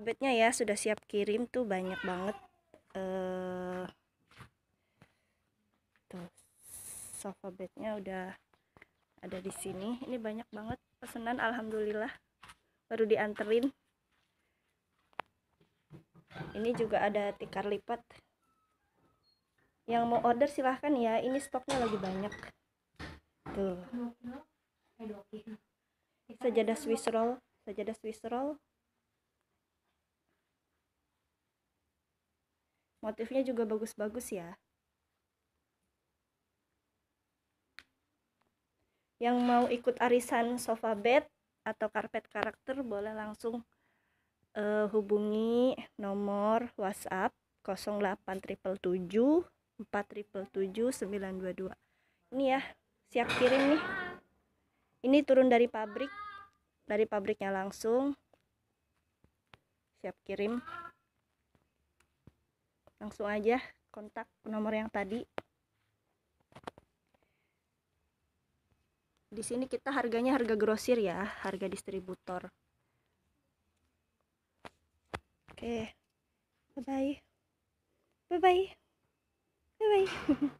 bednya ya sudah siap kirim tuh banyak banget eh tuh sofa bednya udah ada di sini. Ini banyak banget pesanan alhamdulillah. Baru dianterin. Ini juga ada tikar lipat. Yang mau order silahkan ya ini stoknya lagi banyak. Tuh. Sajadah Swiss roll sajadah Swiss roll motifnya juga bagus-bagus ya. Yang mau ikut arisan sofa bed atau karpet karakter boleh langsung uh, hubungi nomor WhatsApp 08777 922 ini ya siap kirim nih. Ini turun dari pabrik dari pabriknya langsung. Siap kirim langsung aja kontak nomor yang tadi. Di sini kita harganya harga grosir ya harga distributor. Oke bye bye bye bye bye bye